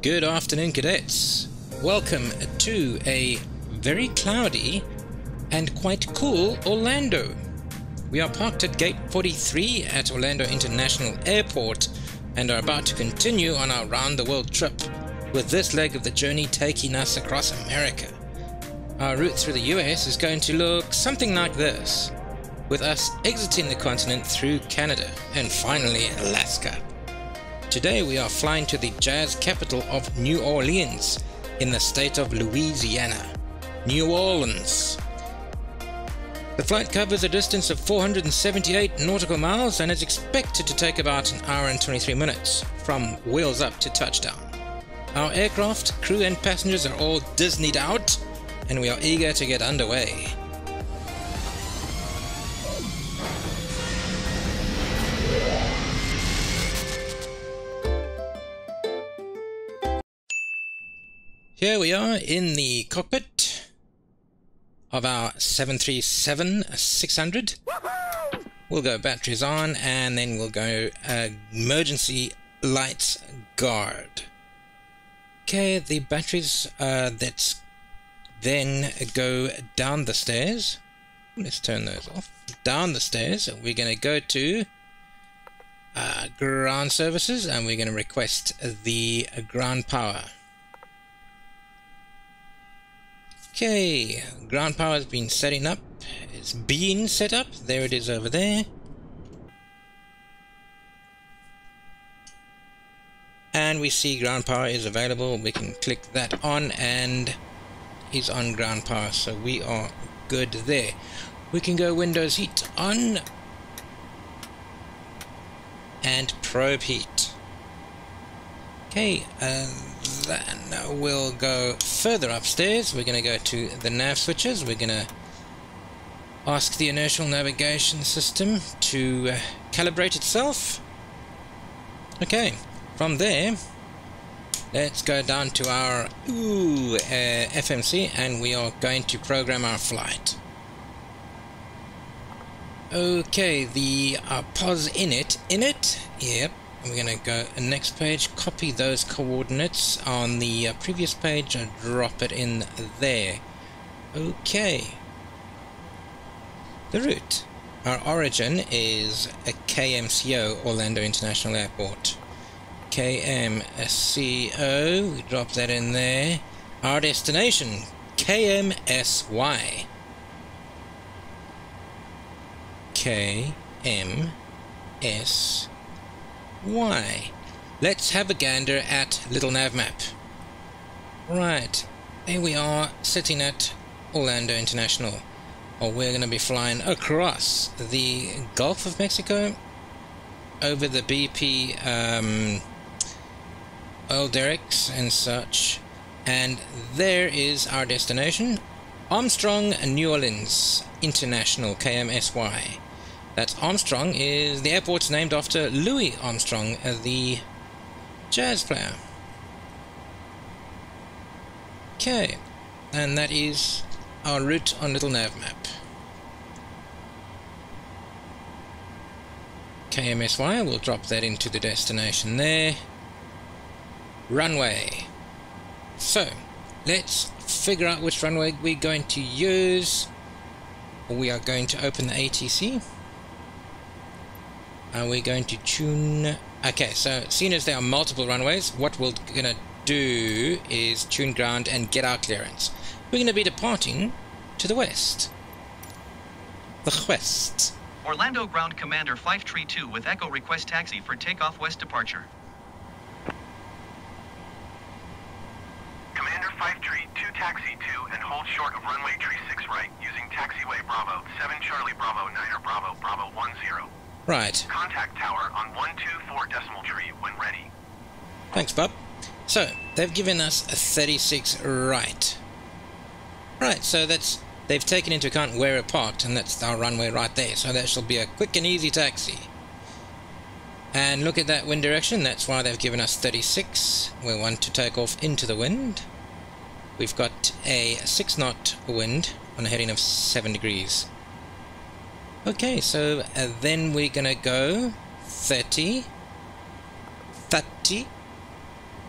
Good afternoon, cadets. Welcome to a very cloudy and quite cool Orlando. We are parked at gate 43 at Orlando International Airport and are about to continue on our round the world trip, with this leg of the journey taking us across America. Our route through the US is going to look something like this, with us exiting the continent through Canada and finally Alaska. Today we are flying to the jazz capital of New Orleans in the state of Louisiana. New Orleans. The flight covers a distance of 478 nautical miles and is expected to take about an hour and 23 minutes from wheels up to touchdown. Our aircraft, crew and passengers are all Disneyed out and we are eager to get underway. Here we are in the cockpit of our 737-600. We'll go batteries on and then we'll go uh, emergency lights guard. Okay, the batteries uh, that then go down the stairs. Let's turn those off. Down the stairs, we're going to go to uh, ground services and we're going to request the ground power. Okay, ground power has been setting up. It's being set up. There it is over there. And we see ground power is available. We can click that on and he's on ground power. So we are good there. We can go Windows heat on and probe heat. Okay, and then we'll go further upstairs. We're going to go to the nav switches. We're going to ask the inertial navigation system to uh, calibrate itself. Okay, from there, let's go down to our ooh, uh, FMC and we are going to program our flight. Okay, the uh, pos init, init, yep, we're going to go next page, copy those coordinates on the uh, previous page and drop it in there. Okay. The route. Our origin is a KMCO, Orlando International Airport. KMCO, we drop that in there. Our destination, KMSY. KMS why? Let's have a gander at Little Navmap. Right, here we are sitting at Orlando International. Or we're going to be flying across the Gulf of Mexico over the BP um, oil derricks and such. And there is our destination, Armstrong, New Orleans International, KMSY. That's Armstrong is the airport's named after Louis Armstrong, uh, the jazz player. Okay, and that is our route on Little Navmap. KMSY, we'll drop that into the destination there. Runway. So, let's figure out which runway we're going to use. We are going to open the ATC. Are we going to tune... Okay, so seeing as there are multiple runways, what we're going to do is tune ground and get our clearance. We're going to be departing to the west. The west. Orlando Ground Commander 532 with Echo request taxi for takeoff west departure. Commander 532 taxi 2 and hold short of runway tree 6 right using taxiway Bravo 7 Charlie Bravo Niner Bravo Bravo 10. Right. Contact tower on 124 decimal tree when ready. Thanks, Bob. So, they've given us a 36 right. Right, so that's... They've taken into account where we're parked, and that's our runway right there. So that shall be a quick and easy taxi. And look at that wind direction, that's why they've given us 36. We want to take off into the wind. We've got a 6 knot wind on a heading of 7 degrees. Okay, so uh, then we're gonna go 30, 30,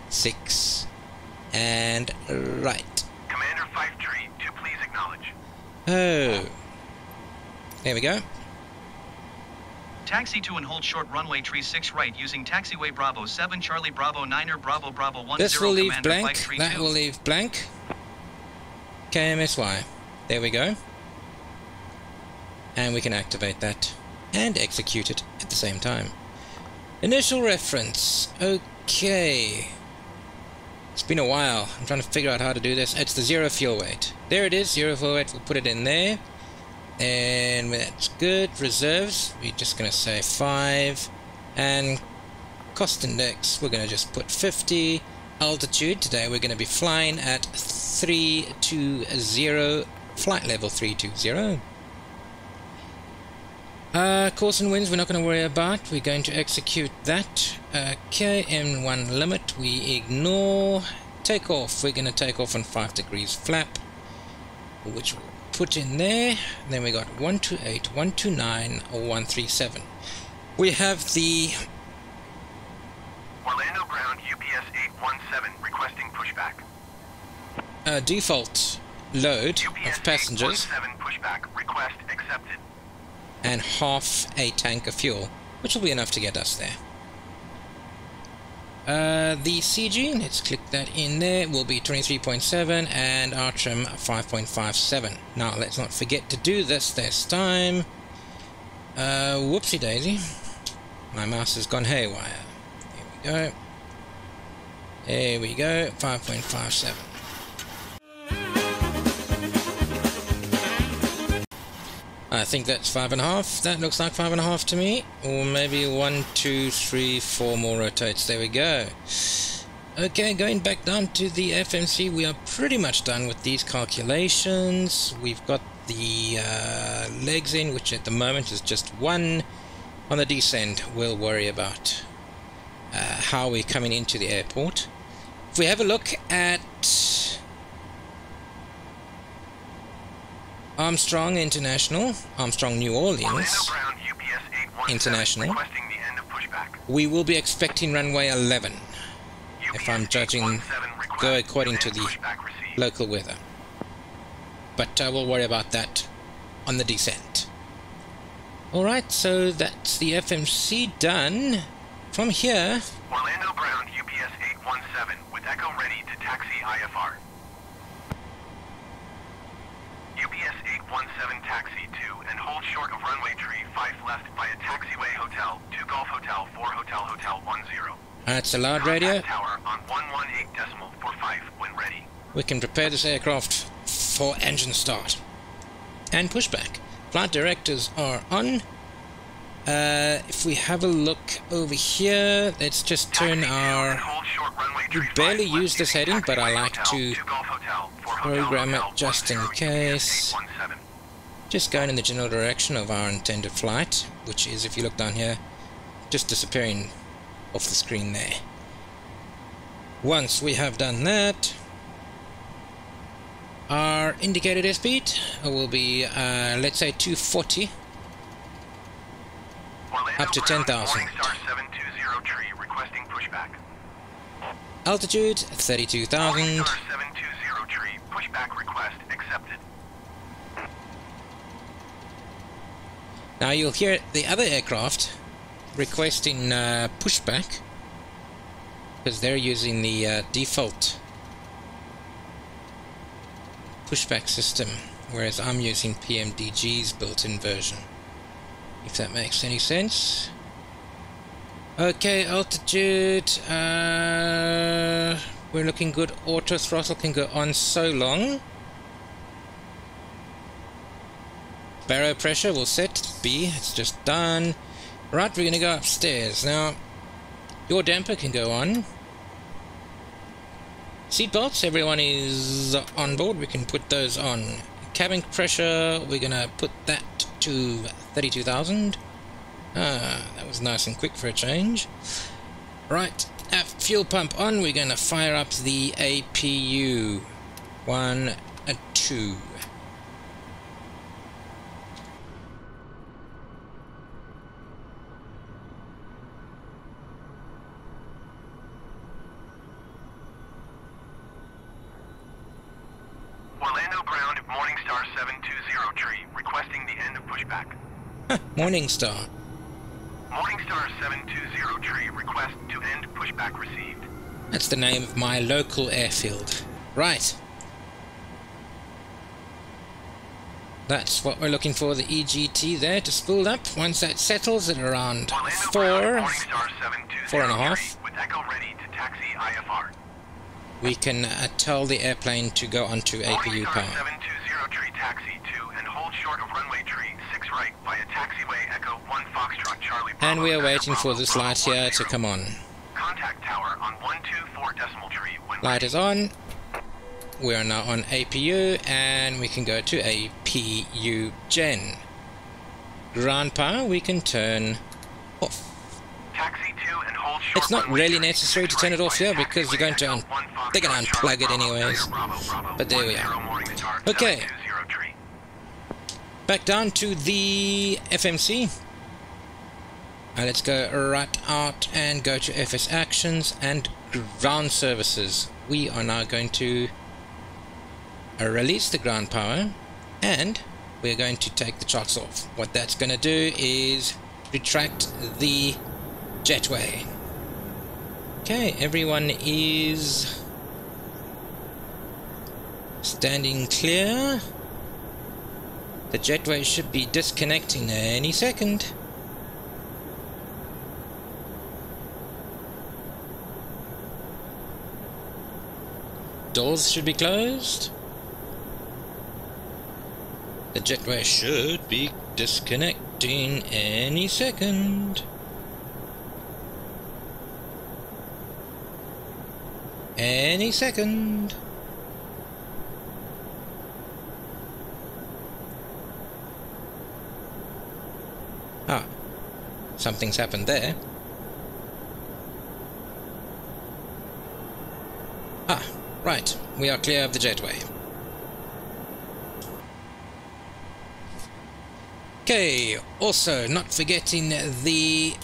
6, and right. Commander Five Tree, to please acknowledge. Oh. There we go. Taxi 2 and hold short runway tree 6 right using taxiway Bravo 7 Charlie Bravo 9er Bravo Bravo 10 This will leave Commander blank. 532. That will leave blank. KMSY. There we go. And we can activate that and execute it at the same time. Initial reference. Okay. It's been a while. I'm trying to figure out how to do this. It's the zero fuel weight. There it is, zero fuel weight. We'll put it in there. And that's good. Reserves, we're just going to say 5. And cost index, we're going to just put 50. Altitude, today we're going to be flying at 320, flight level 320. Uh, course and winds we're not going to worry about. We're going to execute that. Okay, M1 limit we ignore. Take off. We're going to take off on 5 degrees flap, which we'll put in there. Then we got 128, 129, or 137. We have the Orlando ground UPS 817 requesting pushback. uh, default load UPS of passengers 817 pushback request accepted. And half a tank of fuel, which will be enough to get us there. Uh, the CG, let's click that in there, will be 23.7 and trim 5.57. Now let's not forget to do this this time. Uh, whoopsie daisy. My mouse has gone haywire. There we go. There we go, 5.57. I think that's five and a half. That looks like five and a half to me. Or maybe one, two, three, four more rotates. There we go. Okay, going back down to the FMC, we are pretty much done with these calculations. We've got the uh, legs in, which at the moment is just one. On the descent, we'll worry about uh, how we're coming into the airport. If we have a look at Armstrong International, Armstrong New Orleans, ground UPS 817 International. we will be expecting runway 11, UPS I'm judging go according to the local weather. But uh, we'll worry about that on the descent. Alright, so that's the FMC done. From here, Orlando ground UPS 817 with Echo ready to taxi IFR. UPS 817 taxi 2 and hold short of runway tree 5 left via taxiway hotel 2 Golf Hotel 4 Hotel Hotel 10. that's a loud Contact radio. tower on 118 decimal 45 when ready. We can prepare this aircraft for engine start. And pushback. Flight directors are on. Uh, if we have a look over here, let's just turn our we barely use this heading, but I like to 2 Golf Hotel 4 Hotel program it just in case. just going in the general direction of our intended flight, which is, if you look down here, just disappearing off the screen there. Once we have done that, our indicated airspeed will be, uh, let's say, 240. Up to 10,000. Morningstar 720 tree requesting pushback. Altitude 32,000. Morningstar 720 tree pushback request accepted. Now you'll hear the other aircraft requesting uh, pushback because they're using the uh, default pushback system, whereas I'm using PMDG's built-in version. If that makes any sense. Okay, altitude. Uh, we're looking good. Auto throttle can go on so long. Baro pressure will set B. It's just done. Right, we're gonna go upstairs now. Yaw damper can go on. Seatbelts, everyone is on board. We can put those on. Cabin pressure, we're gonna put that to 32,000. Ah, that was nice and quick for a change. Right, at fuel pump on, we're gonna fire up the APU. One, a two. Orlando ground Morningstar 720 tree, requesting the end of pushback. Morningstar. Morningstar 720 tree, request to end pushback received. That's the name of my local airfield. Right. That's what we're looking for, the EGT there to spool up. Once that settles at around Orlando four, ground Morningstar 720 four and a half. with echo ready to taxi IFR. we can uh, tell the airplane to go onto APU power. 720 tree taxi 2 and hold short of runway tree 6 right via taxiway echo 1 Foxtrot Charlie Bravo. And we are waiting for this light here to come on. Contact tower on 124 decimal tree when Light is on. We are now on APU and we can go to APU Gen. Ground power we can turn off. Taxi 2 and hold short It's not really necessary to turn it off here because you're going to they're gonna unplug it anyways. But there we are. Okay. 720 tree. Back down to the FMC. Uh, let's go right out and go to FS Actions and Ground Services. We are now going to uh, release the ground power and we're going to take the chocks off. What that's going to do is retract the jetway. Okay, everyone is standing clear. The jetway should be disconnecting any second. Doors should be closed. The jetway should be disconnecting any second. Any second. Something's happened there. Ah, right. We are clear of the jetway. Okay, also not forgetting the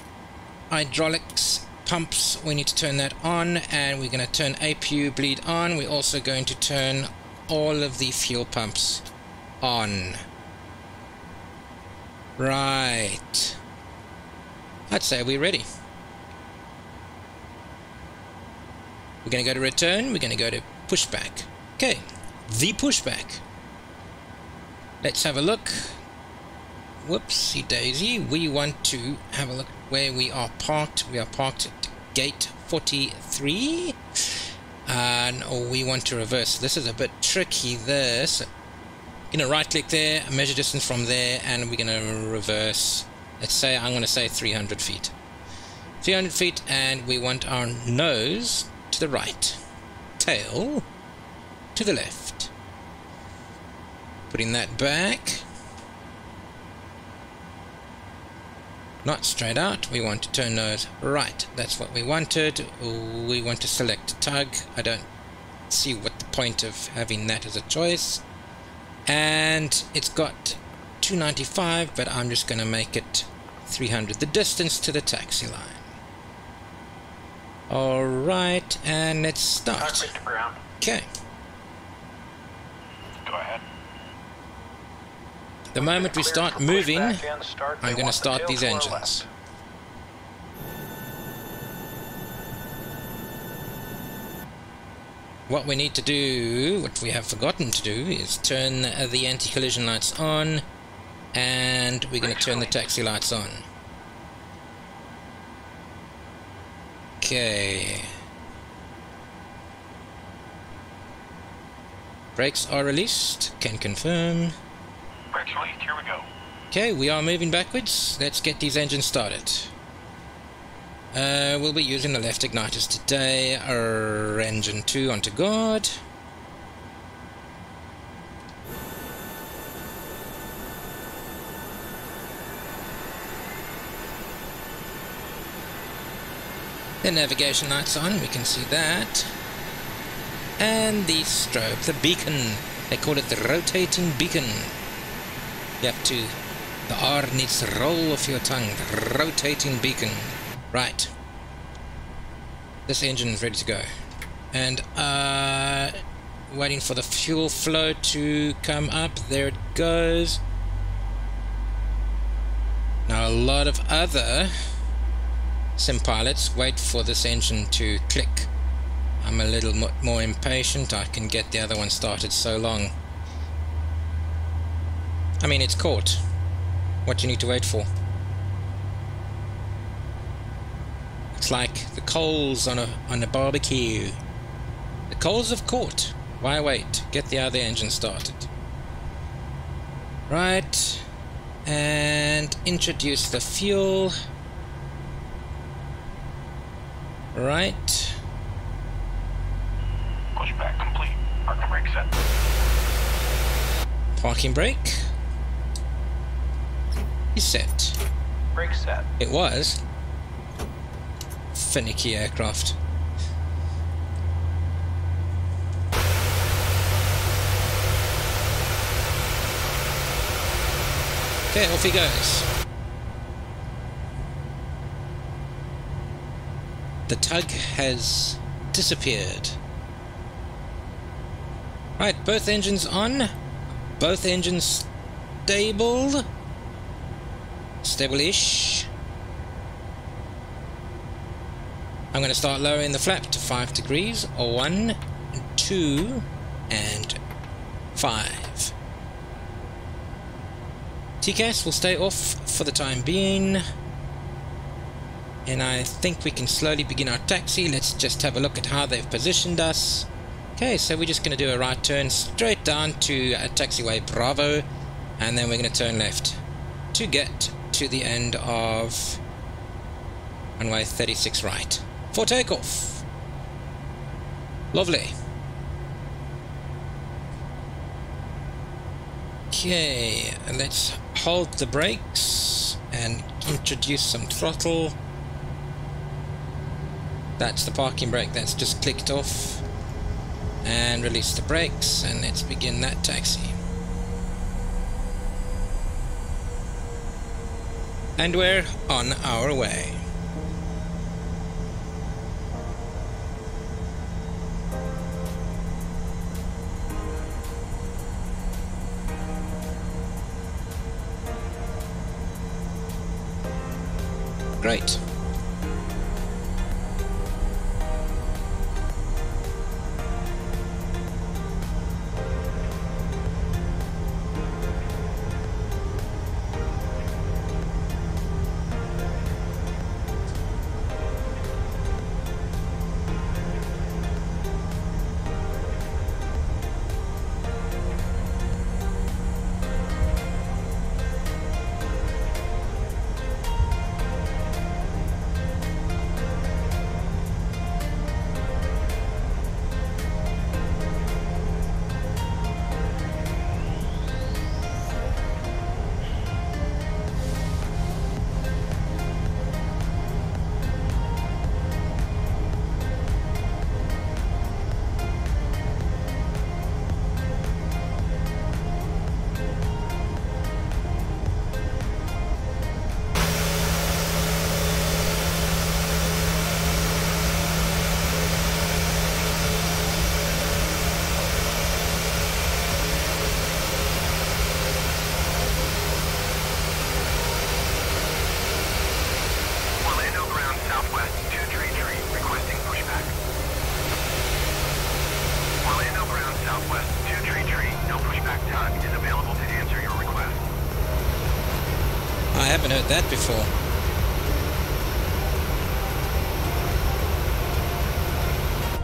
hydraulics pumps. We need to turn that on and we're going to turn APU bleed on. We're also going to turn all of the fuel pumps on. Right. I'd say we're ready. We're going to go to return. We're going to go to pushback. Okay, the pushback. Let's have a look. Whoopsie daisy. We want to have a look where we are parked. We are parked at gate 43. And oh, we want to reverse. This is a bit tricky there. So to right click there, measure distance from there, and we're going to reverse. Let's say, I'm going to say 300 feet. 300 feet, and we want our nose to the right, tail to the left. Putting that back. Not straight out, we want to turn nose right. That's what we wanted. We want to select tug. I don't see what the point of having that as a choice and it's got 295 but I'm just going to make it 300 the distance to the taxi line. Alright and let's start. Contact to ground. okay. Go ahead. the moment we start moving I'm going to start these engines. what we need to do, what we have forgotten to do, is turn the anti-collision lights on, and we're going to turn the taxi lights on. Okay. Brakes are released, can confirm. Brakes released, here we go. Okay, we are moving backwards. Let's get these engines started. Uh, we'll be using the left igniters today. Our engine 2 onto guard. The navigation lights on, we can see that. And the strobe, the beacon. They call it the rotating beacon. You have to... The R needs to roll off your tongue. The rotating beacon. Right. This engine is ready to go. And, uh... waiting for the fuel flow to come up. There it goes. Now a lot of other sim pilots wait for this engine to click. I'm a little more impatient. I can get the other one started so long. I mean, it's caught. What do you need to wait for? It's like the coals on a on a barbecue. The coals have caught. Why wait? Get the other engine started. Right. And introduce the fuel. Right. Pushback complete. Parking brake set. Parking brake. Is set. Brake set. It was. Finicky aircraft. Okay, off he goes. The tug has disappeared. Right, both engines on. Both engines stable. Stable-ish. I'm going to start lowering the flap to 5 degrees. One, two, and 5. TCAS will stay off for the time being. And I think we can slowly begin our taxi. Let's just have a look at how they've positioned us. Okay, so we're just going to do a right turn straight down to uh, taxiway Bravo. And then we're going to turn left to get to the end of runway 36 right for takeoff. Lovely. Okay, let's hold the brakes and introduce some throttle. That's the parking brake that's just clicked off. And release the brakes and let's begin that taxi. And we're on our way. Great. That before.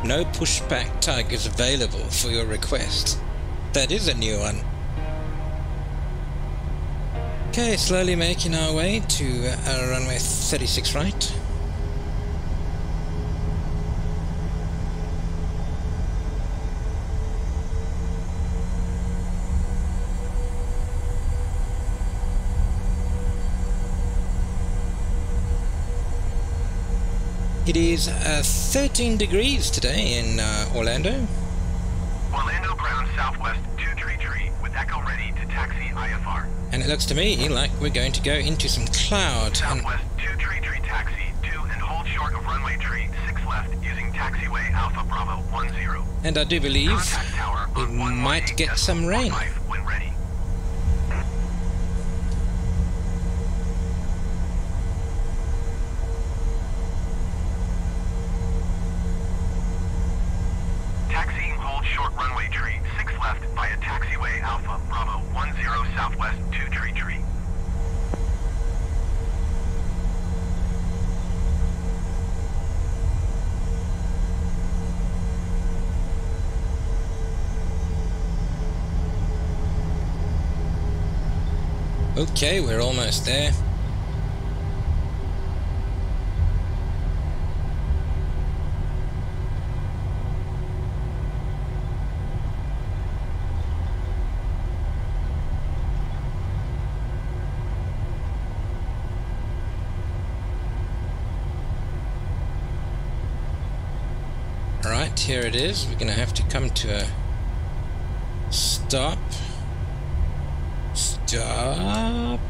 No pushback tug is available for your request. That is a new one. Okay, slowly making our way to uh, runway 36 right. It is uh, 13 degrees today in uh, Orlando. Orlando ground southwest 233 with echo ready to taxi IFR. And it looks to me like we're going to go into some cloud. And Southwest 233 taxi to and hold short of runway tree 6 left using taxiway Alpha Bravo 10. And I do believe we might get some rain. when ready. Taxiing hold short runway tree 6 left via taxiway Alpha Bravo 10 southwest 2 tree tree. Okay, we're almost there. Right, here it is. We're gonna have to come to a stop. Stop.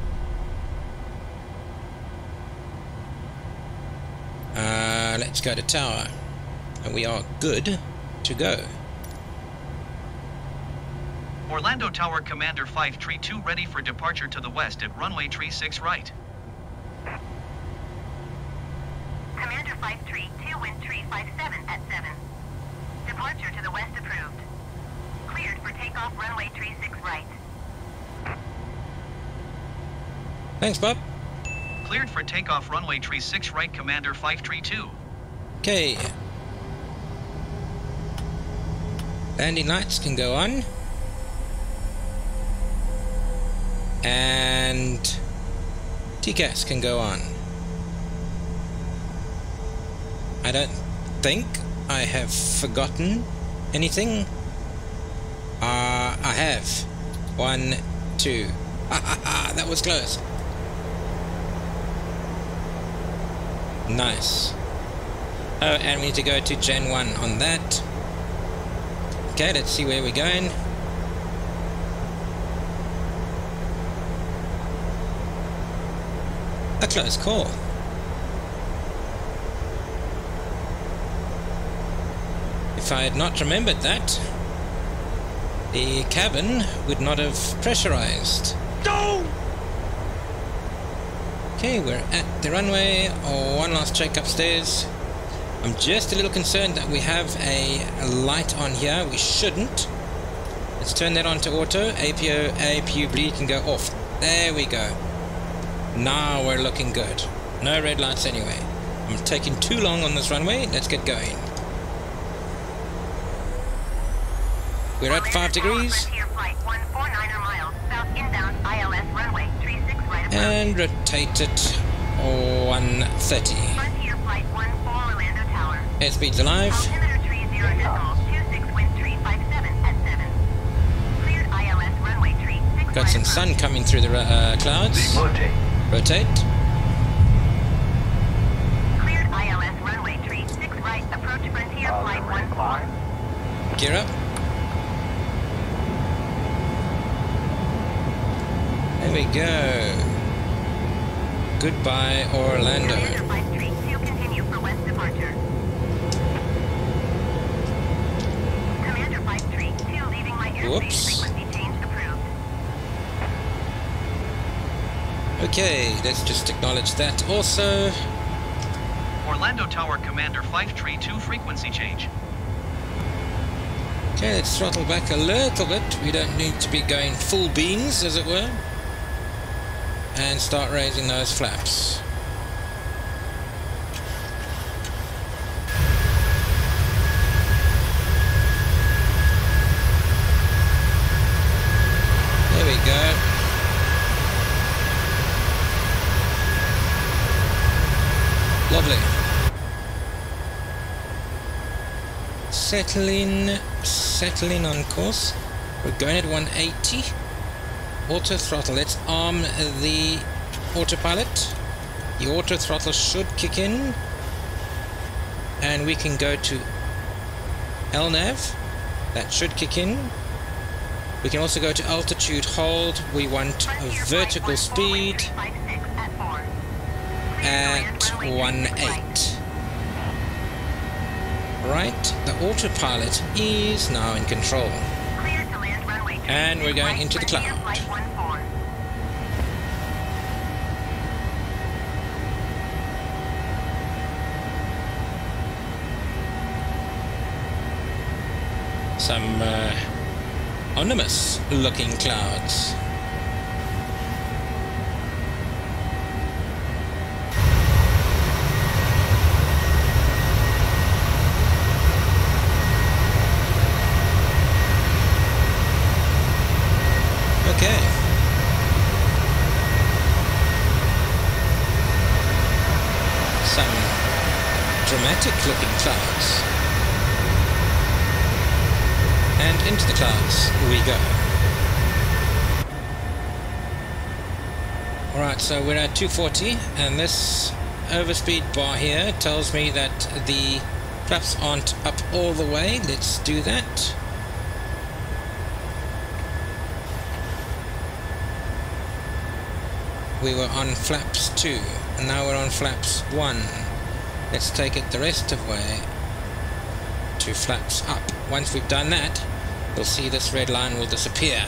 Uh, let's go to tower. And we are good to go. Orlando Tower Commander 5 Tree 2 ready for departure to the west at runway tree 6 right. Commander 53, 2 wind tree 57 at 7. Departure to the west approved. Cleared for takeoff runway tree 6 right. Thanks, Bob. Cleared for takeoff runway tree 6 right Commander 5 Tree 2. Okay. Landing lights can go on. And TCAS can go on. I don't think I have forgotten anything. Uh, I have. One, two. Ah, ah, ah, that was close. Nice. Oh, and we need to go to Gen 1 on that. Okay, let's see where we're going. A close call. If I had not remembered that, the cabin would not have pressurized. Okay, we're at the runway. Oh, one last check upstairs. I'm just a little concerned that we have a, a light on here. We shouldn't. Let's turn that on to auto. APO, APU bleed can go off. There we go. Now we're looking good. No red lights anyway. I'm taking too long on this runway. Let's get going. We're at 5 degrees. And rotate it 130. Frontier flight 14 Orlando Tower. Airspeed's alive. Altimeter tree 0 decimal 26 wind tree 57 7. Cleared ILS runway tree 6 Got some sun coming through the uh, clouds. Rotate. Cleared ILS runway tree 6 right approach frontier flight 14. Gear up. There we go. Goodbye, Orlando. Commander 53, 2 continue for west departure. Commander 53, 2 leaving my airspace Whoops. frequency change approved. Okay, let's just acknowledge that also. Orlando Tower Commander 5 Tree 2 frequency change. Okay, let's throttle back a little bit. We don't need to be going full beans, as it were. And start raising those flaps. There we go. Lovely. Settling, settling on course. We're going at 180. Auto throttle. Let's arm the autopilot. The auto throttle should kick in. And we can go to LNAV. That should kick in. We can also go to altitude hold. We want flight vertical speed wind tree 56 at 4. Cleared at land runway tree 6 right. 1.8. right, the autopilot is now in control. And we're going into the cloud. of Flight 14. Some uh, ominous looking clouds. Okay. Some clouds. And into the clouds we go. Alright, so we're at 240 and this overspeed bar here tells me that the flaps aren't up all the way. Let's do that. We were on flaps 2 and now we're on flaps 1. Let's take it the rest of the way to flaps up. Once we've done that, you'll see this red line will disappear.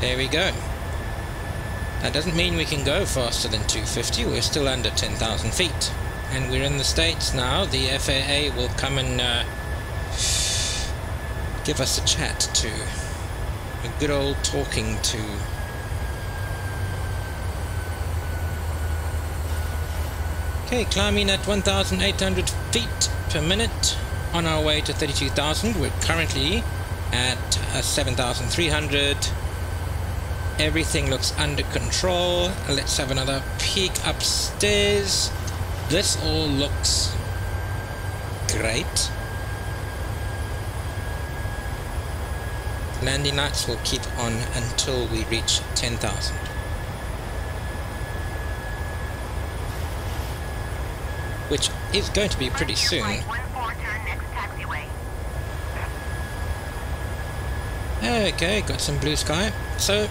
There we go. That doesn't mean we can go faster than 250, we're still under 10,000 feet. And we're in the States now, the FAA will come and uh, give us a chat to. A good old talking to. Okay, climbing at 1,800 feet per minute on our way to 32,000. We're currently at uh, 7,300. Everything looks under control. Let's have another peek upstairs. This all looks great. Landing lights will keep on until we reach 10,000. Which is going to be pretty soon. Flight 14, turn next taxiway. Okay, got some blue sky. So,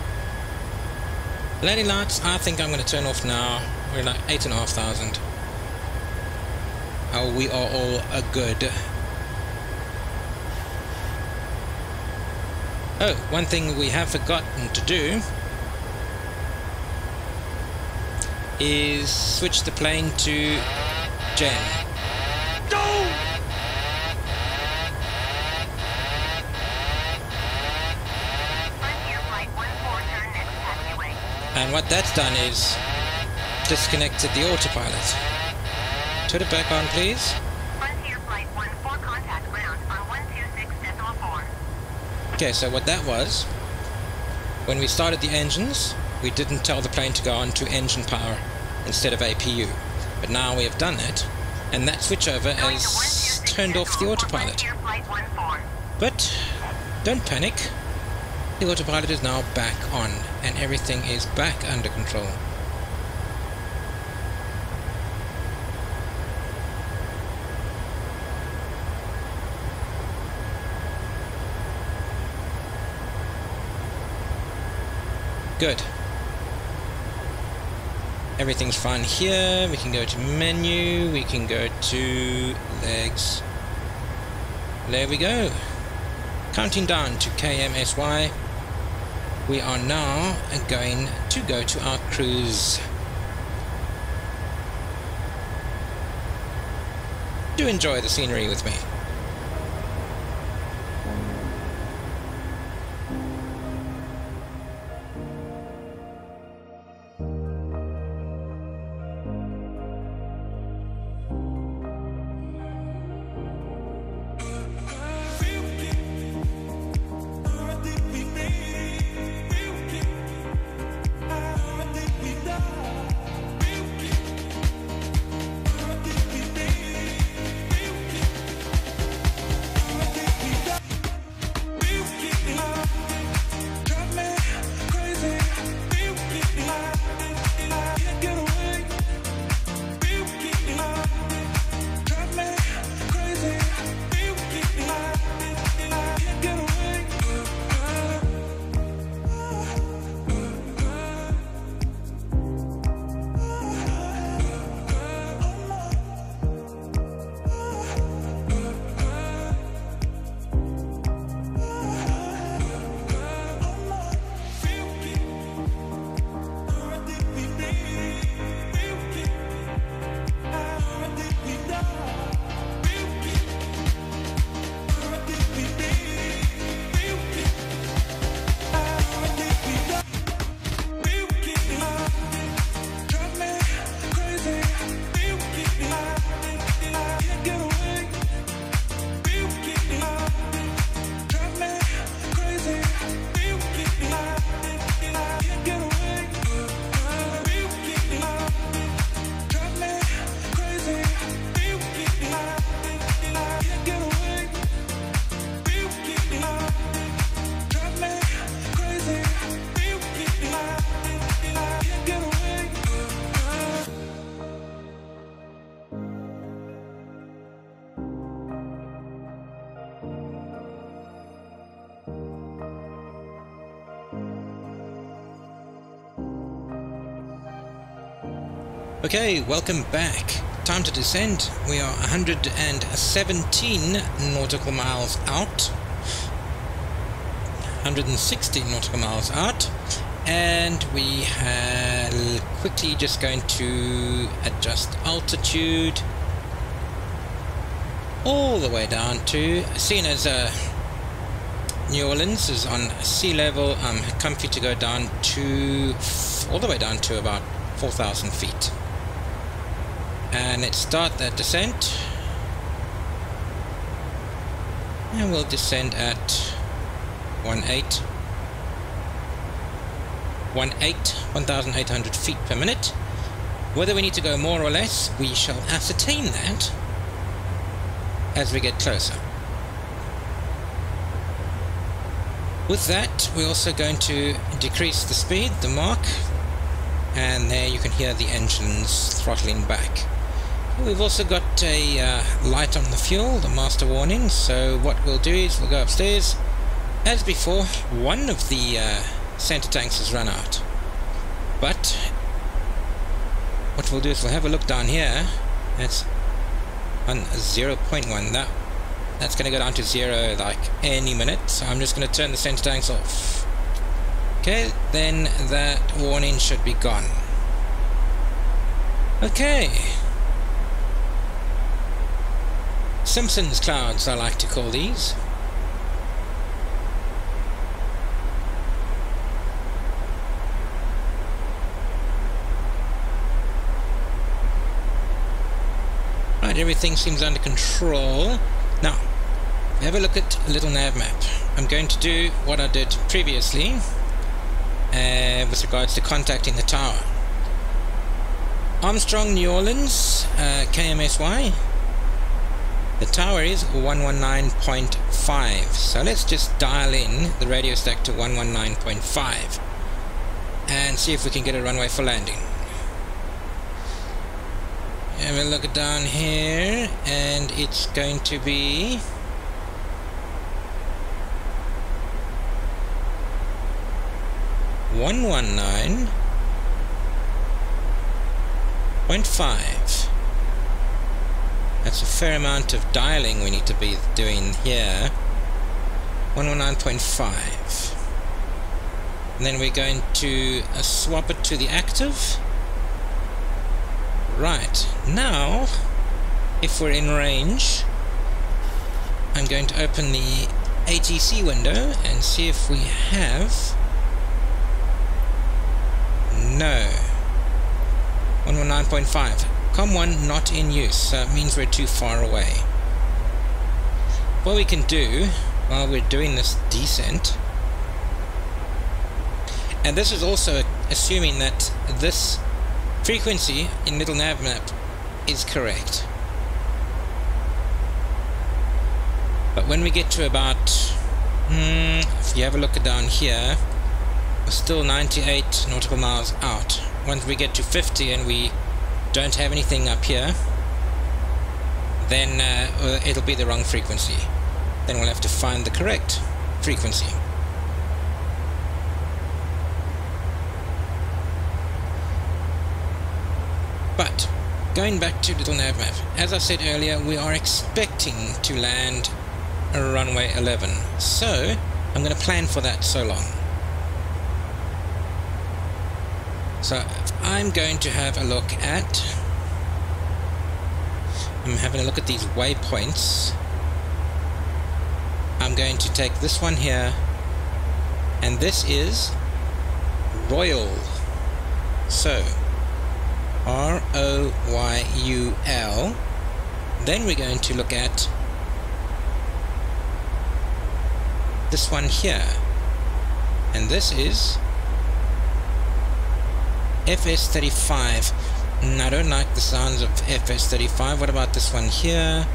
landing lights, I think I'm going to turn off now. We're like 8,500. Oh, we are all a good. Oh, one thing we have forgotten to do is switch the plane to Gen. Frontier Flight 14, turn next taxiway. And what that's done is disconnected the autopilot. Turn it back on, please. Frontier Flight 14, contact ground on 126.4. Okay, so what that was, when we started the engines, we didn't tell the plane to go on to engine power instead of APU. But now we have done it, and that switchover has turned off the autopilot. Frontier Flight 14. But don't panic. The autopilot is now back on, and everything is back under control. Good. Everything's fine here. We can go to menu. We can go to legs. There we go. Counting down to KMSY. We are now going to go to our cruise. Do enjoy the scenery with me. Okay, welcome back. Time to descend. We are 117 nautical miles out. 160 nautical miles out. And we are quickly just going to adjust altitude all the way down to, seeing as uh, New Orleans is on sea level, I'm comfy to go down to, all the way down to about 4,000 feet. And let's start that descent. And we'll descend at 1.8 1.8 1,800 feet per minute. Whether we need to go more or less, we shall ascertain that as we get closer. With that, we're also going to decrease the speed, the mark, and there you can hear the engines throttling back. We've also got a uh, light on the fuel, the master warning, so what we'll do is we'll go upstairs. As before, one of the uh, center tanks has run out. But, what we'll do is we'll have a look down here. That's on 0.1. That, that's going to go down to 0 like any minute, so I'm just going to turn the center tanks off. Okay, then that warning should be gone. Okay. Simpsons clouds, I like to call these. Right, everything seems under control. Now, have a look at a Little Navmap. I'm going to do what I did previously uh, with regards to contacting the tower. Armstrong, New Orleans, uh, KMSY, the tower is 119.5, so let's just dial in the radio stack to 119.5 and see if we can get a runway for landing. Have a look down here, and it's going to be one one nine point five. That's a fair amount of dialing we need to be doing here. 119.5. And then we're going to uh, swap it to the active. Right, now, if we're in range, I'm going to open the ATC window and see if we have... No. 119.5. COM1 not in use, so it means we're too far away. What we can do while we're doing this descent, and this is also assuming that this frequency in Little Navmap is correct. But when we get to about, hmm, if you have a look down here, we're still 98 nautical miles out. Once we get to 50 and we don't have anything up here, then uh, it'll be the wrong frequency. Then we'll have to find the correct frequency. But, going back to Little Navmap, as I said earlier, we are expecting to land runway 11. So, I'm going to plan for that so long. So I'm going to have a look at... I'm having a look at these waypoints. I'm going to take this one here, and this is Royal. So, R-O-Y-U-L. Then we're going to look at this one here. And this is FS35. I don't like the sounds of FS35. What about this one here?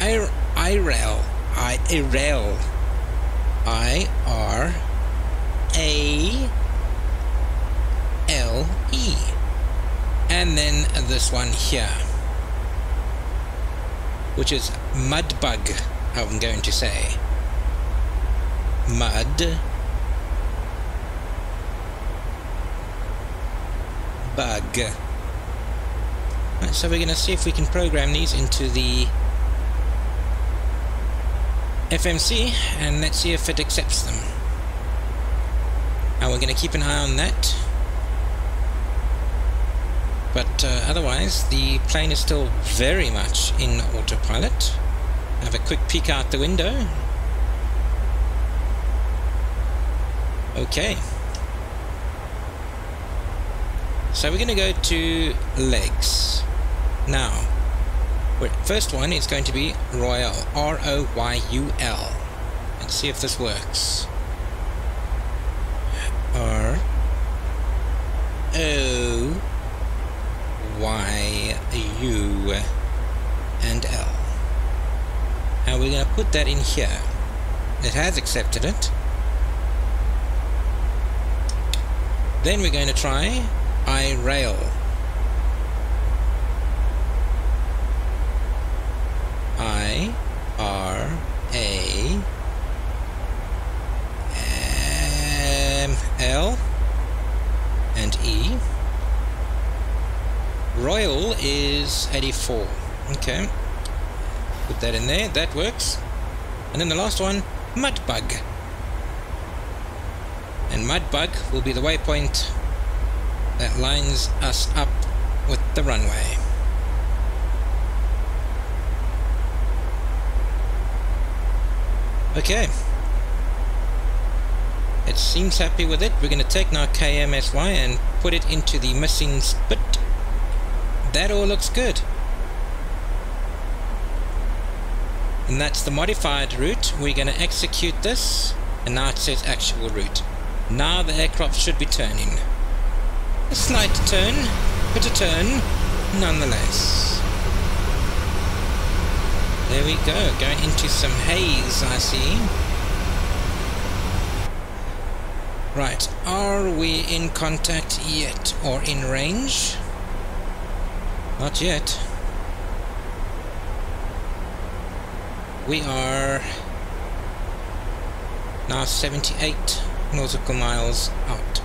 I IRAL. I IRAL. I R A L E. And then this one here. Which is Mudbug, I'm going to say. Mud bug. Right, so we're going to see if we can program these into the FMC and let's see if it accepts them. And we're going to keep an eye on that. But uh, otherwise, the plane is still very much in autopilot. Have a quick peek out the window. Okay. So we're going to go to legs. Now, first one is going to be Royal, R-O-Y-U-L. Let's see if this works. R O Y U and L. Now we're going to put that in here. It has accepted it. Then we're going to try iRail. I R A M L and E. Royal is 84. Okay. Put that in there. That works. And then the last one, Mudbug. And Mudbug will be the waypoint that lines us up with the runway. Okay. It seems happy with it. We're going to take now KMSY and put it into the missing spit. That all looks good. And that's the modified route. We're going to execute this. And now it says actual route. Now the aircraft should be turning. A slight turn, but a turn nonetheless. There we go, going into some haze, I see. Right, are we in contact yet, or in range? Not yet. We are now 78 nautical miles out.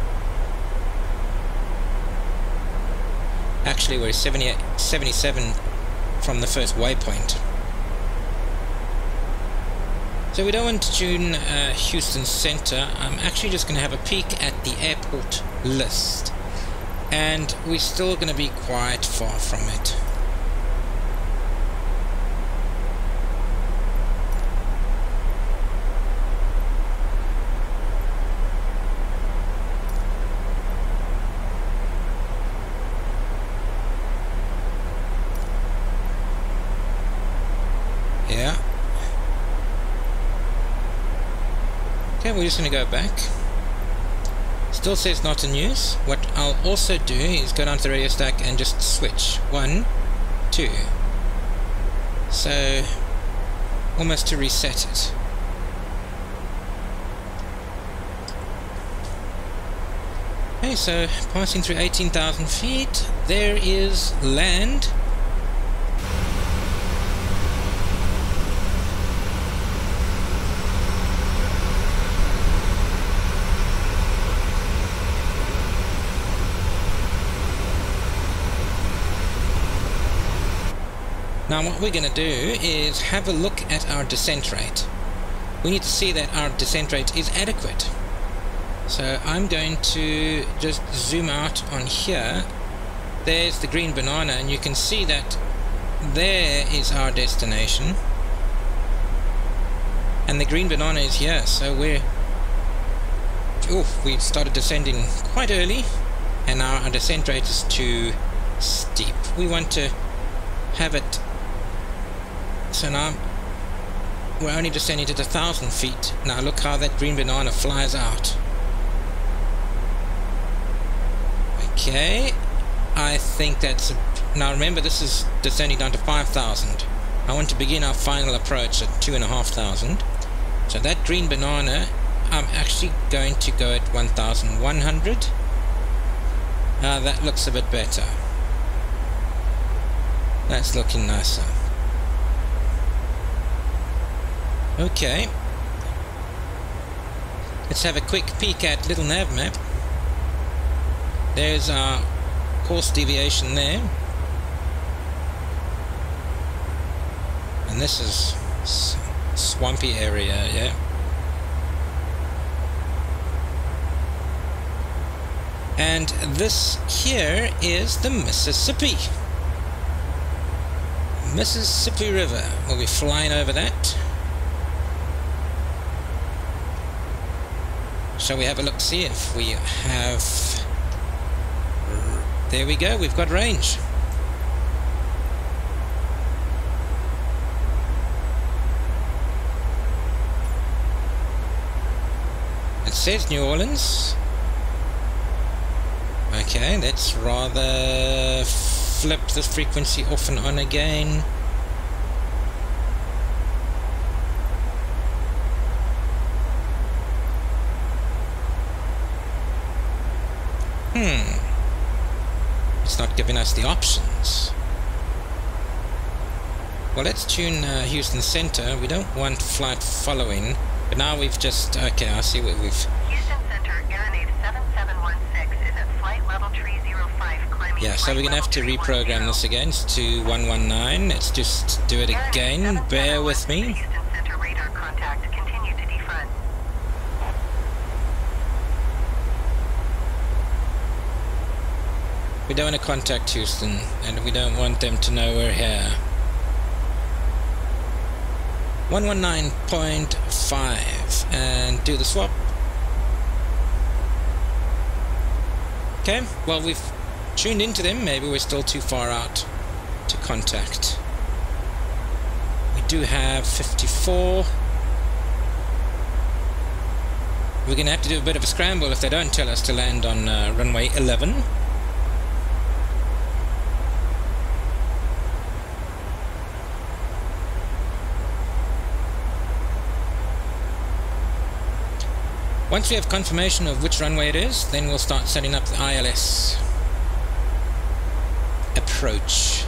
Actually, we're 78, 77 from the first waypoint. So we don't want to tune uh, Houston Center. I'm actually just going to have a peek at the airport list. And we're still going to be quite far from it. We're just going to go back. Still says not in use. What I'll also do is go down to the radio stack and just switch. One, two. So, almost to reset it. Okay, so passing through 18,000 feet, there is land Now what we're going to do is have a look at our descent rate. We need to see that our descent rate is adequate. So I'm going to just zoom out on here. There's the green banana and you can see that there is our destination. And the green banana is here, so we're... Oh, we started descending quite early and our descent rate is too steep. We want to have it so now we're only descending to the thousand feet. Now look how that green banana flies out. Okay, I think that's... Now remember this is descending down to 5,000. I want to begin our final approach at 2,500. So that green banana, I'm actually going to go at 1,100. Uh, that looks a bit better. That's looking nicer. Okay. Let's have a quick peek at Little Navmap. There's our course deviation there. And this is swampy area, yeah. And this here is the Mississippi. Mississippi River. We'll be flying over that. Shall we have a look, to see if we have... There we go, we've got range. It says New Orleans. Okay, let's rather flip this frequency off and on again. Hmm. It's not giving us the options. Well, let's tune uh, Houston Center. We don't want flight following. But now we've just... Okay, I see what we've... Houston Center, Aeronave 7716 is at flight level 305, climbing Yeah, so we're going to have to reprogram this again It's to 119. Let's just do it again. Bear with me. Houston Center radar contact, continue to defront. We don't want to contact Houston, and we don't want them to know we're here. 119.5 and do the swap. Okay, well we've tuned into them, maybe we're still too far out to contact. We do have 54. We're going to have to do a bit of a scramble if they don't tell us to land on uh, runway 11. Once we have confirmation of which runway it is, then we'll start setting up the ILS approach.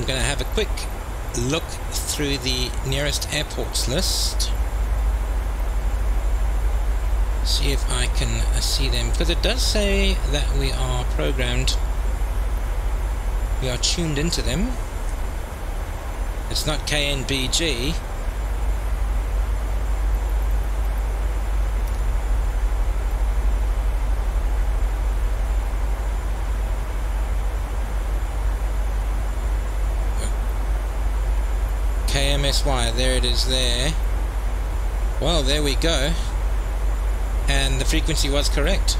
I'm going to have a quick look through the nearest airports list. See if I can uh, see them, because it does say that we are programmed, we are tuned into them. It's not KNBG. KMSY, there it is there. Well, there we go. And the frequency was correct.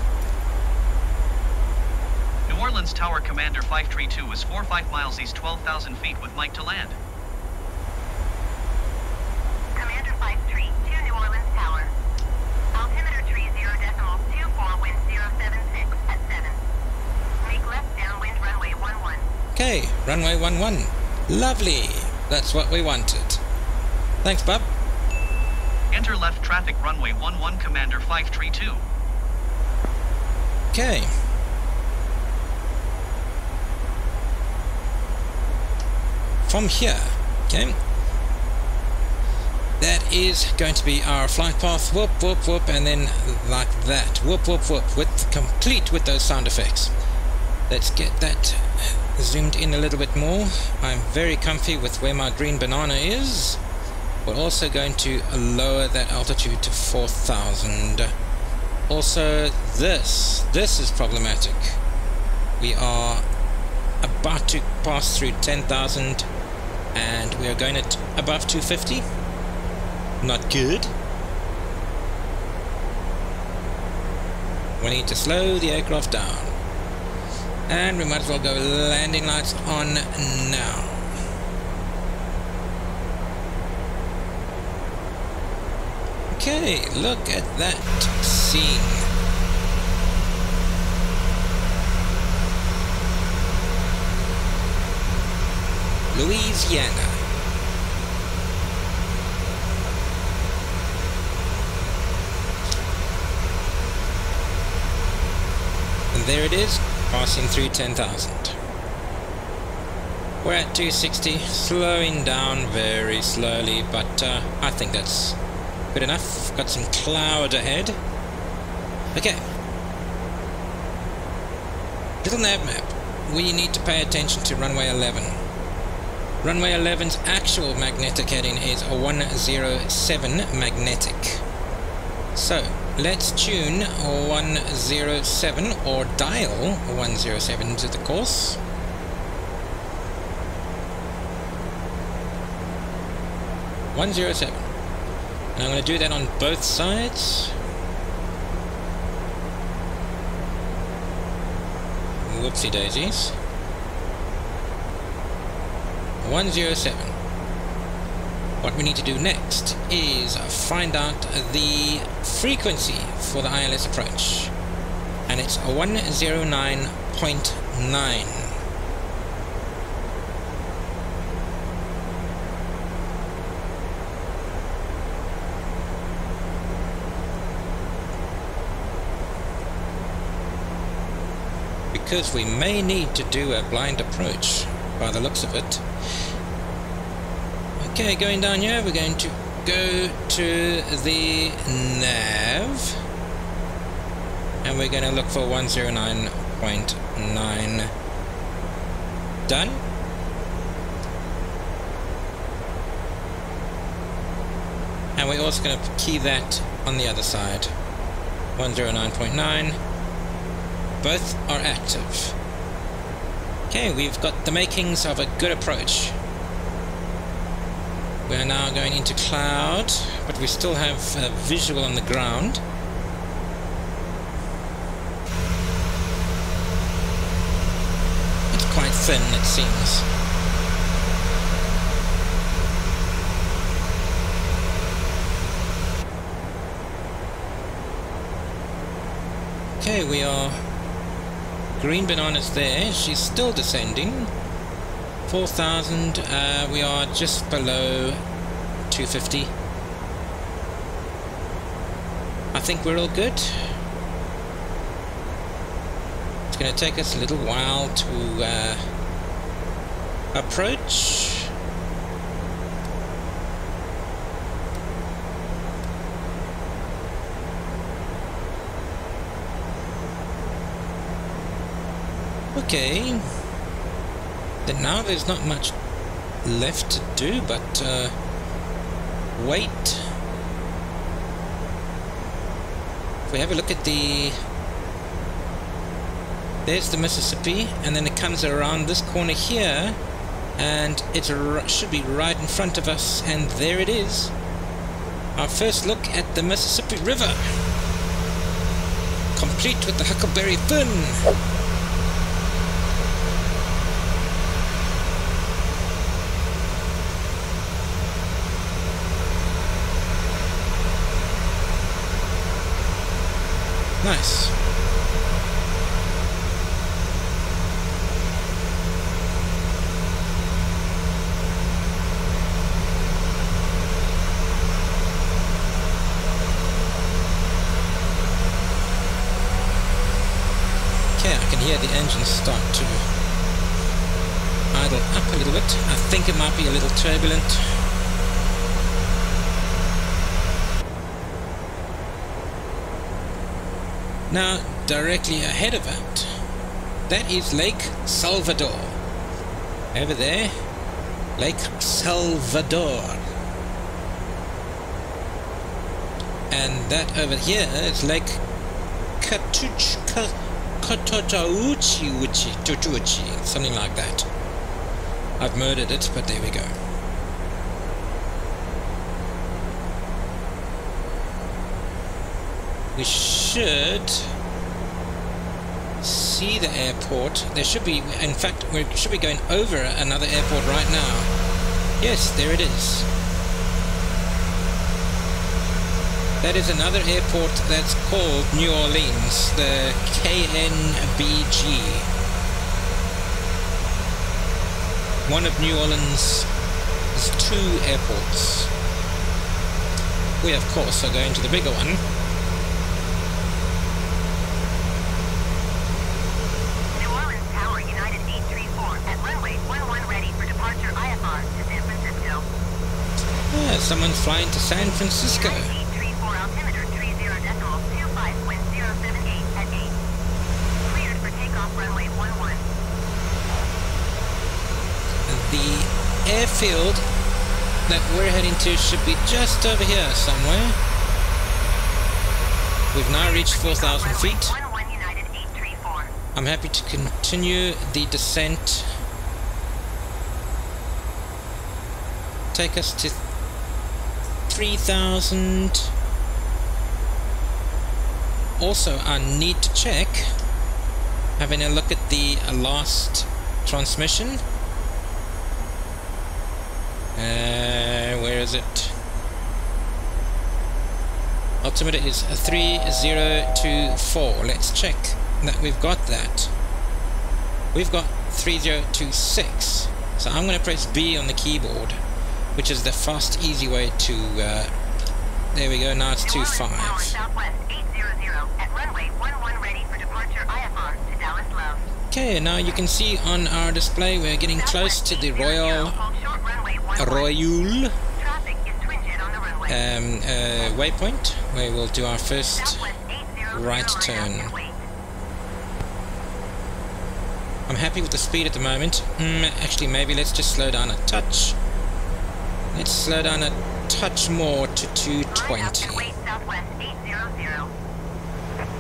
New Orleans Tower Commander 532 is 45 miles east 12,000 feet with Mike to land. Commander 53 to New Orleans Tower. Altimeter 30 decimal 24 wind 076 at 7. Make left downwind runway 11. Okay, runway 11. Lovely. That's what we wanted. Thanks, bub. Enter left traffic runway 11 Commander 532. Okay. From here, okay, that is going to be our flight path, whoop, whoop, whoop, and then like that, whoop, whoop, whoop, with complete with those sound effects. Let's get that zoomed in a little bit more. I'm very comfy with where my green banana is. We're also going to lower that altitude to 4,000. Also, this, this is problematic. We are about to pass through 10,000 and we are going at above 250. Not good. We need to slow the aircraft down. And we might as well go landing lights on now. Okay, look at that scene. Louisiana. And there it is, passing through 10,000. We're at 260, slowing down very slowly, but uh, I think that's good enough. Got some cloud ahead. Okay. Little Navmap. We need to pay attention to runway 11. Runway 11's actual magnetic heading is a 107 magnetic. So, let's tune 107 or dial 107 to the course. One zero seven. And I'm going to do that on both sides. Whoopsie daisies. 107. What we need to do next is find out the frequency for the ILS approach. And it's 109.9. because we may need to do a blind approach by the looks of it. Okay, going down here, we're going to go to the nav. And we're going to look for 109.9 done? And we're also going to key that on the other side. 109.9 both are active. Okay, we've got the makings of a good approach. We are now going into cloud, but we still have a visual on the ground. It's quite thin, it seems. Okay, we are Green banana's there. She's still descending. 4,000. Uh, we are just below 250. I think we're all good. It's going to take us a little while to uh, approach. Okay. Then now there's not much left to do but uh, wait. If we have a look at the... There's the Mississippi and then it comes around this corner here and it should be right in front of us and there it is. Our first look at the Mississippi River. Complete with the Huckleberry Finn. Nice. Okay, I can hear the engine start to idle up a little bit. I think it might be a little turbulent. Now, directly ahead of it, that is Lake Salvador. Over there, Lake Salvador. And that over here is Lake Katotauchi, something like that. I've murdered it, but there we go. we should see the airport. There should be, in fact, we should be going over another airport right now. Yes, there it is. That is another airport that's called New Orleans, the KNBG. one of New Orleans' two airports. We, of course, are going to the bigger one. New Orleans Tower, United 834, at runway 11 ready for departure IFR to San Francisco. Yeah, someone's flying to San Francisco. United 834, altimeter 30 decimal 25, wind 078 at 8. Cleared for takeoff runway 11. The airfield that we're heading to should be just over here somewhere. We've now reached 4,000 feet. 11 United 834. I'm happy to continue the descent. Take us to 3,000. Also, I need to check, having a look at the last transmission. Uh, where is it? Altimeter is 3024. Let's check that we've got that. We've got 3026. So I'm going to press B on the keyboard, which is the fast, easy way to. Uh, there we go. Now it's New Orleans Tower, Southwest 800, at runway 11 ready for departure IFR to Dallas Okay, now you can see on our display we're getting close to the Royal Hold short runway 11. Royal Traffic is twin jet on the runway. um, uh, waypoint, where we'll do our first. Right right turn. I'm happy with the speed at the moment. Mm, actually, maybe let's just slow down a touch. Let's slow down a touch more to Line up and 220. Quite Southwest 800.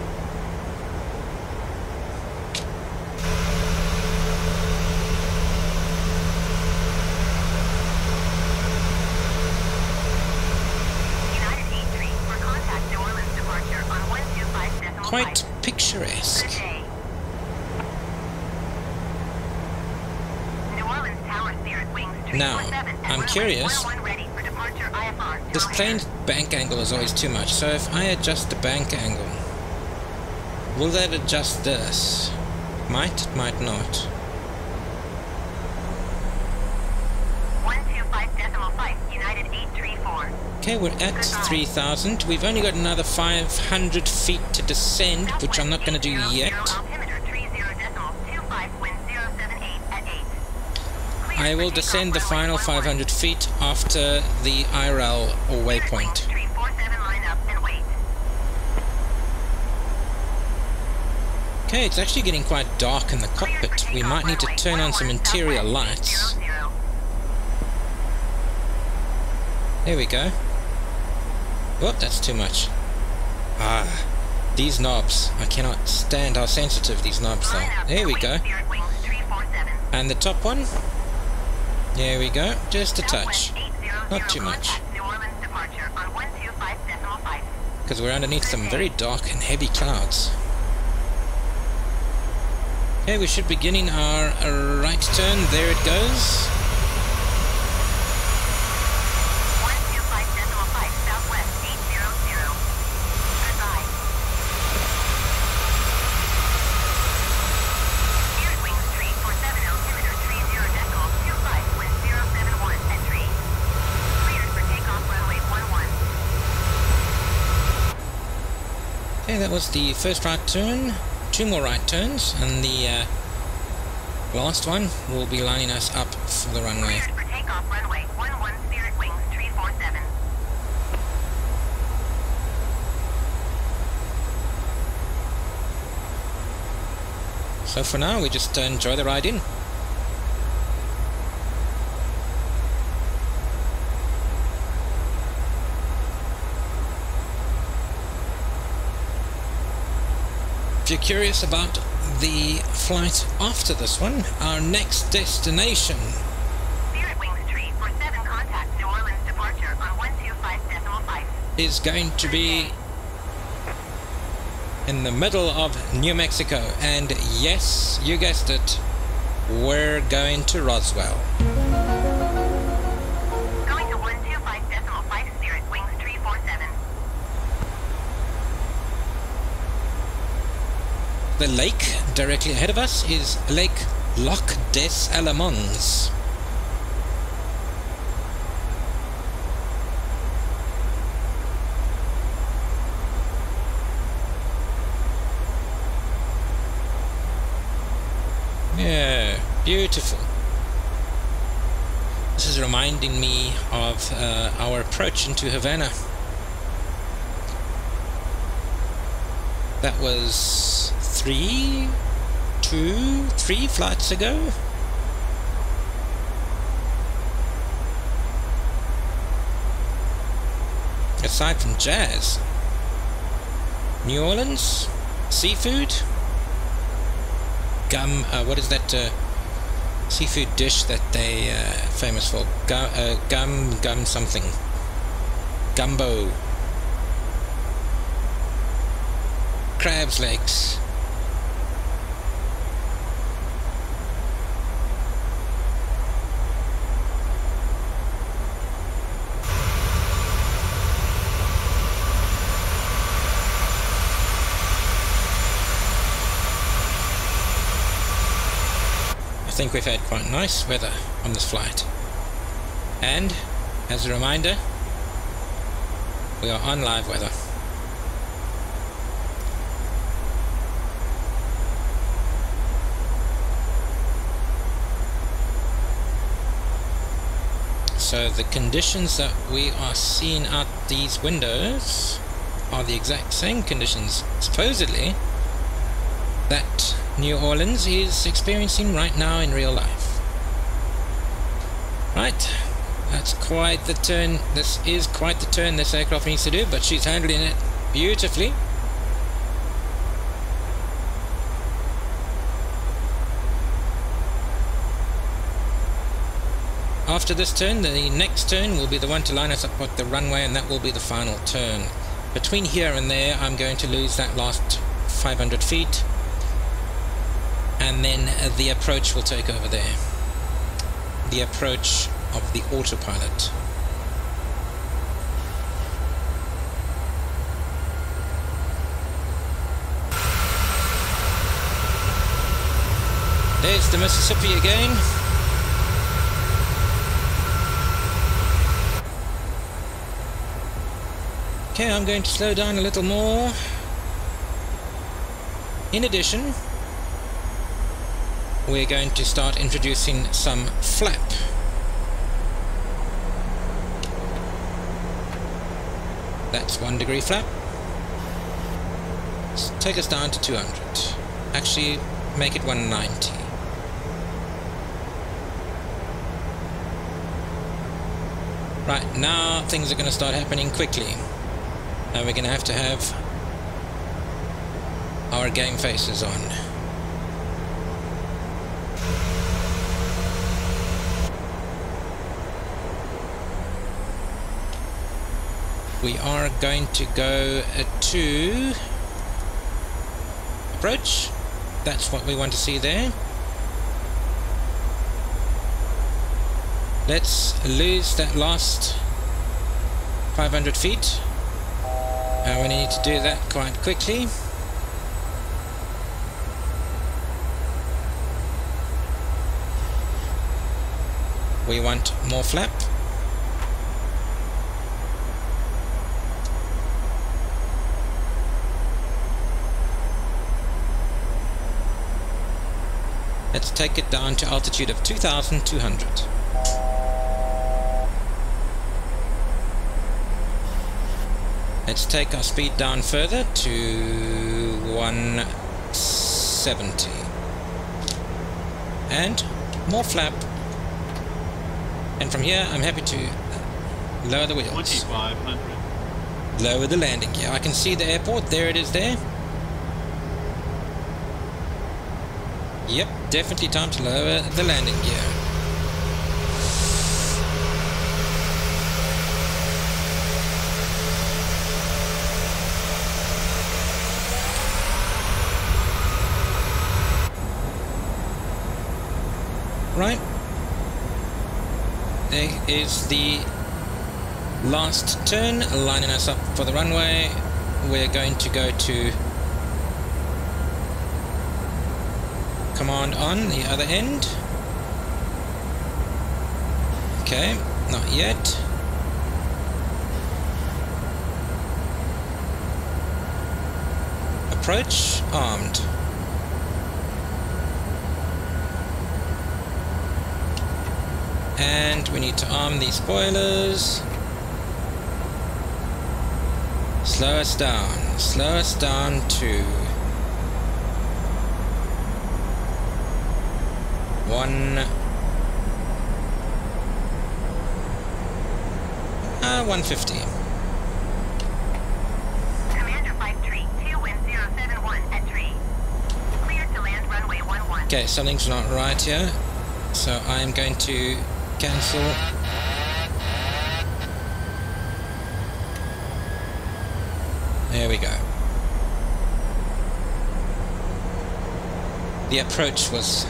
United 83 for contact New Orleans departure on 125 decimal Quite five. picturesque. Good day. New Orleans Tower Spirit Wings Now, I'm curious. 11 ready for departure IFR. This plane's bank angle is always too much, so if I adjust the bank angle, will that adjust this? Might, might not. 125 decimal 5, United 834. Okay, we're at 3000. We've only got another 500 feet to descend, which I'm not going to do yet. Altimeter 30 decimal 25, wind 078 at 8. Clear I will descend the final 500 feet after the IRL waypoint. Spirit Wings 347 line up and wait. Okay, it's actually getting quite dark in the cockpit. We might need to turn on some interior lights. There we go. Whoop, that's too much. Ah, these knobs. I cannot stand how sensitive these knobs are. There we go. And the top one? There we go. Just a touch. Not too much. Because we're underneath some very dark and heavy clouds. Okay, we should be beginning our right turn. There it goes. That was the first right turn. Two more right turns, and the uh, last one will be lining us up for the runway. For takeoff runway 11 Spirit Wings 347. So for now, we just uh, enjoy the ride in. Curious about the flight after this one, our next destination Spirit Wings 347 contact New Orleans departure on 125 decimal 5. is going to be in the middle of New Mexico. And yes, you guessed it, we're going to Roswell. the lake. Directly ahead of us is Lake Lac des Allemands. Yeah, beautiful. This is reminding me of uh, our approach into Havana. That was three, two, three flights ago. Aside from jazz, New Orleans, seafood, gum. Uh, what is that uh, seafood dish that they uh, famous for? Uh, gum, gum something. Gumbo. Crab's legs. I think we've had quite nice weather on this flight. And, as a reminder, we are on live weather. So the conditions that we are seeing out these windows are the exact same conditions, supposedly, that New Orleans is experiencing right now in real life. Right, that's quite the turn, this is quite the turn this aircraft needs to do, but she's handling it beautifully. After this turn, the next turn will be the one to line us up with the runway and that will be the final turn. Between here and there, I'm going to lose that last 500 feet and then uh, the approach will take over there. The approach of the autopilot. There's the Mississippi again. Okay, I'm going to slow down a little more. In addition, we're going to start introducing some flap. That's one degree flap. Let's take us down to 200. Actually, make it 190. Right, now things are going to start happening quickly. And we're going to have to have our game faces on. We are going to go uh, to approach. That's what we want to see there. Let's lose that last 500 feet. And we need to do that quite quickly. We want more flap Let's take it down to altitude of 2,200. Let's take our speed down further to 170. And more flap. And from here, I'm happy to lower the wheels. 2500. Lower the landing gear. I can see the airport. There it is there. Yep, definitely time to lower the landing gear. Right. There is the last turn, lining us up for the runway. We're going to go to command on the other end. Okay, not yet. Approach armed. And we need to arm these spoilers. Slow us down. Slow us down to one. Uh, 150. Commander 53, 2 wind 071 at tree. Cleared to Uh, land runway 11. Okay, something's not right here. So I'm going to cancel. There we go. The approach was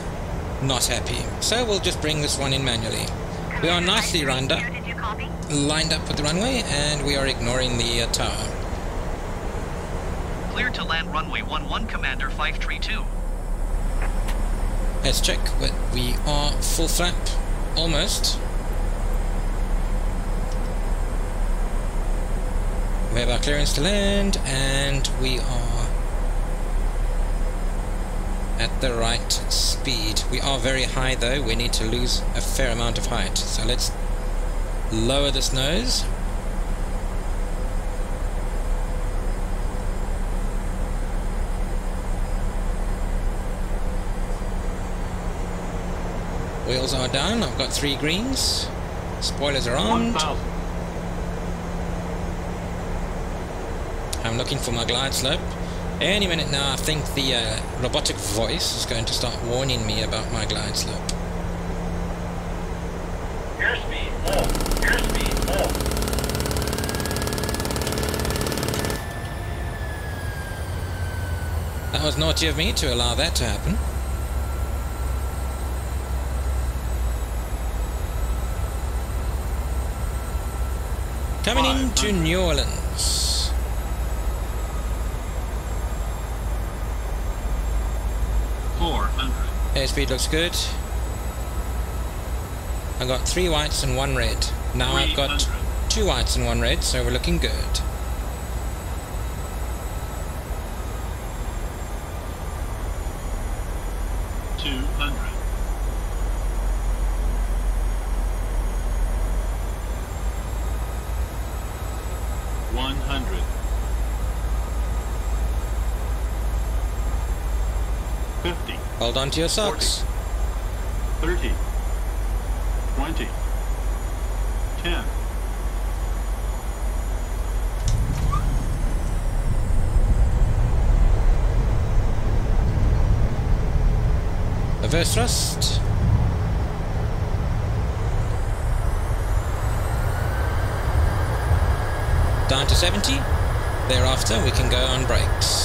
not happy. So we'll just bring this one in manually. We are nicely 532, lined up, Did you copy? lined up with the runway, and we are ignoring the uh, tower. Clear to land runway 11 Commander 532. Let's check. We are full flap, almost. We have our clearance to land, and we are at the right speed. We are very high though, we need to lose a fair amount of height. So let's lower this nose. Wheels are down, I've got three greens. Spoilers are. 1000. I'm looking for my glide slope. Any minute now, I think the uh, robotic voice is going to start warning me about my glide slope. Airspeed full. Airspeed full. That was naughty of me to allow that to happen. Coming into New Orleans. Four hundred. Airspeed looks good. I've got three whites and one red. Now I've got two whites and one red, so we're looking good. Two hundred. One hundred. Fifty. Hold on to your socks. Thirty. Twenty. Ten. Reverse thrust. Down to 70. Thereafter, we can go on brakes.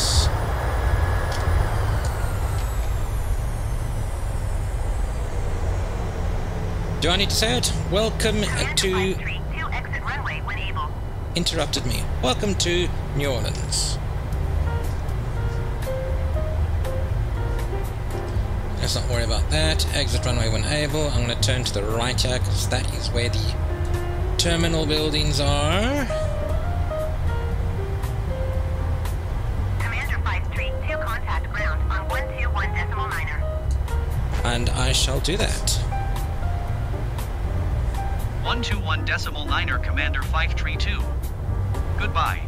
Do I need to say it? Welcome to 53, 2 exit runway when able. interrupted me. Welcome to New Orleans. Let's not worry about that. Exit runway when able. I'm going to turn to the right here because that is where the terminal buildings are. Commander 53, 2 contact ground on 121 decimal niner. And I shall do that. Decimal niner Commander 532. Goodbye.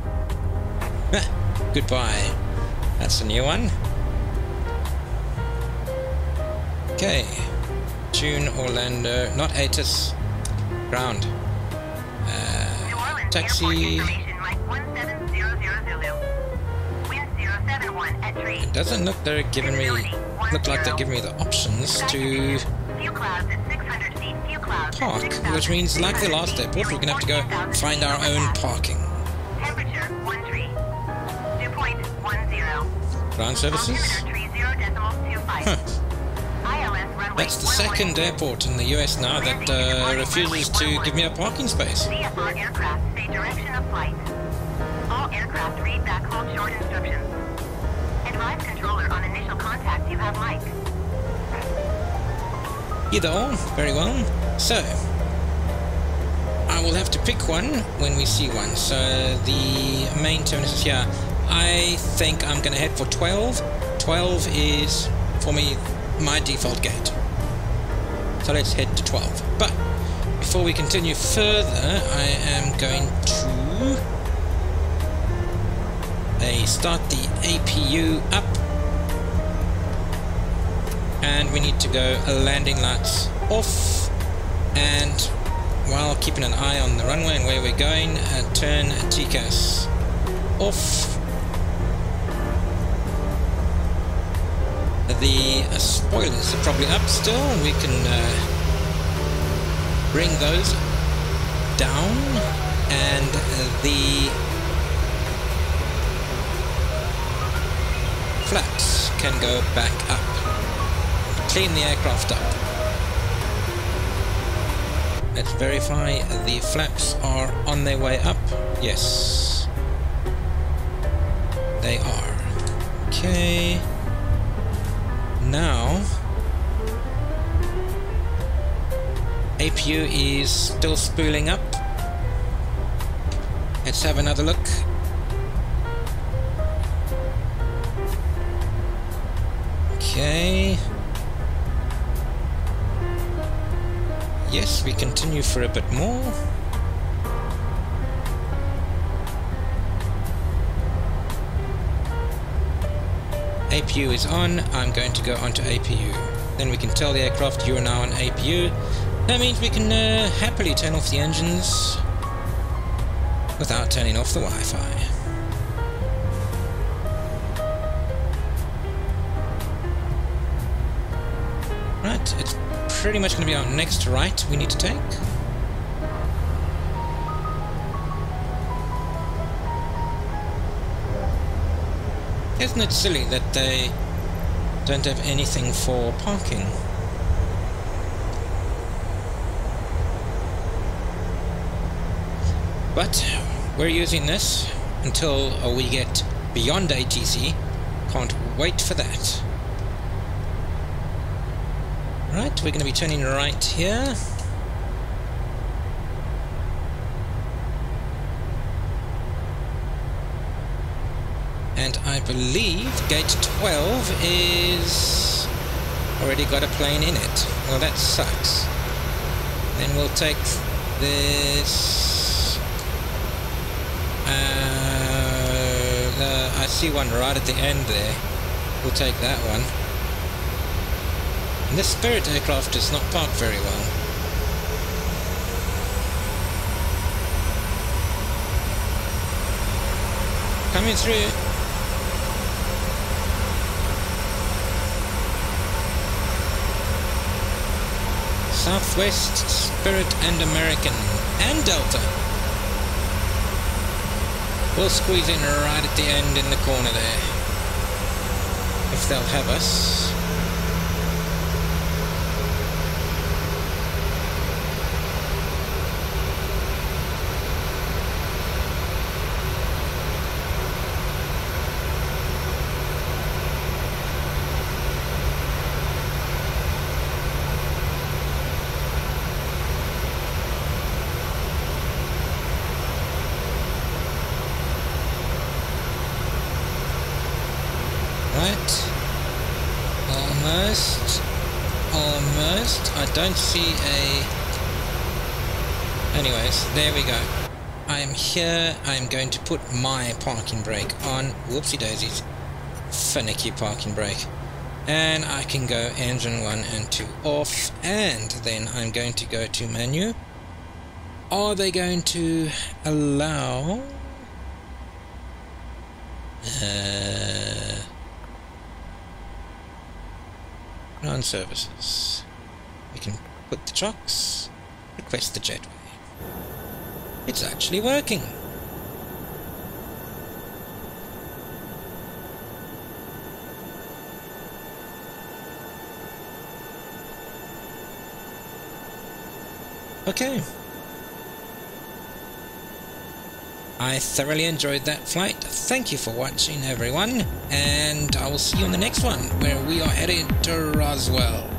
Goodbye. That's a new one. Okay. June Orlando. Not Atis. Ground. New Uh, Orleans taxi. Airport information Mike 1700 Zulu. Wind 071. It doesn't look they're giving me look like they're giving me the options to which means like the last airport, we're gonna have to go find our own parking. Temperature 1 tree. Dew point 10. Ground services. Altimeter tree 0 decimal 25. Huh. That's the second airport in the US now that uh, refuses to give me a parking space. VFR aircraft say direction of flight. All aircraft read back hold short instructions. Advise controller on initial contact you have Mike. Either or, very well. So, I will have to pick one when we see one. So, the main terminus is here. I think I'm going to head for 12. 12 is, for me, my default gate. So let's head to 12. But, before we continue further, I am going to a start the APU up and we need to go landing lights off and while keeping an eye on the runway and where we're going uh, turn TCAS off. The uh, spoilers are probably up still we can uh, bring those down. And uh, the flaps can go back up. Clean the aircraft up let's verify the flaps are on their way up. Yes. They are. Okay. Now APU is still spooling up. Let's have another look yes we continue for a bit more APU is on, I'm going to go onto APU. Then we can tell the aircraft you are now on APU. That means we can uh, happily turn off the engines without turning off the Wi-Fi. Pretty much going to be our next right we need to take. Isn't it silly that they don't have anything for parking? But we're using this until we get beyond ATC. Can't wait for that. Right, we're going to be turning right here. And I believe gate 12 is already got a plane in it. Well, that sucks. Then we'll take this... Uh, uh, I see one right at the end there. We'll take that one. This Spirit aircraft does not park very well. Coming through. Southwest, Spirit and American, and Delta. We'll squeeze in right at the end in the corner there. If they'll have us. Right. Almost. Almost. I a... Anyways, there we go. I am here. I'm going to put my parking brake on. Whoopsie daisies. Finicky parking brake. And I can go engine 1 and 2 off. And then I'm going to go to menu. Are they going to allow... Uh... Ground Put the trucks, request the jetway. It's actually working. Okay. I thoroughly enjoyed that flight. Thank you for watching, everyone, and I will see you in the next one, where we are headed to Roswell.